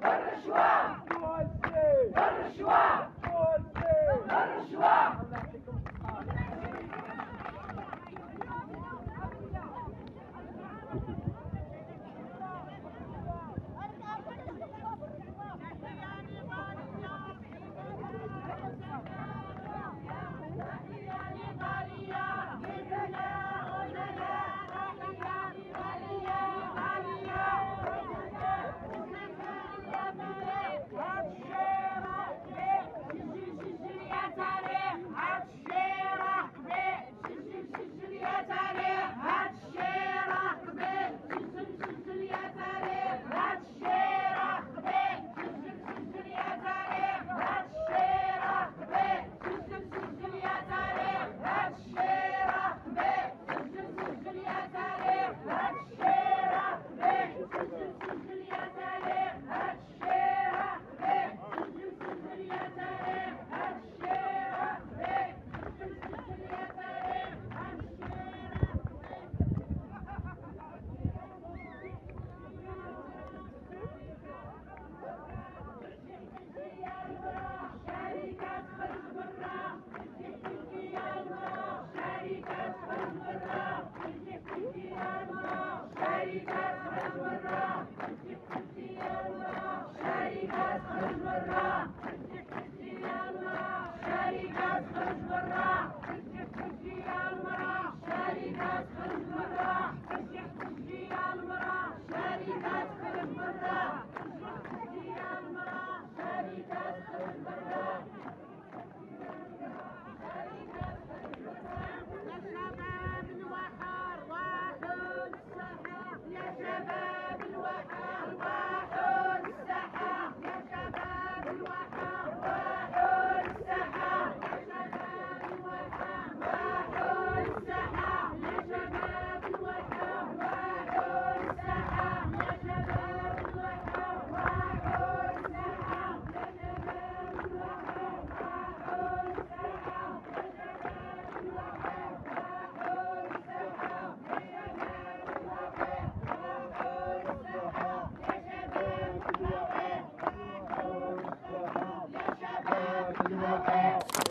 Para, Chihuahua! Muhammad do meu.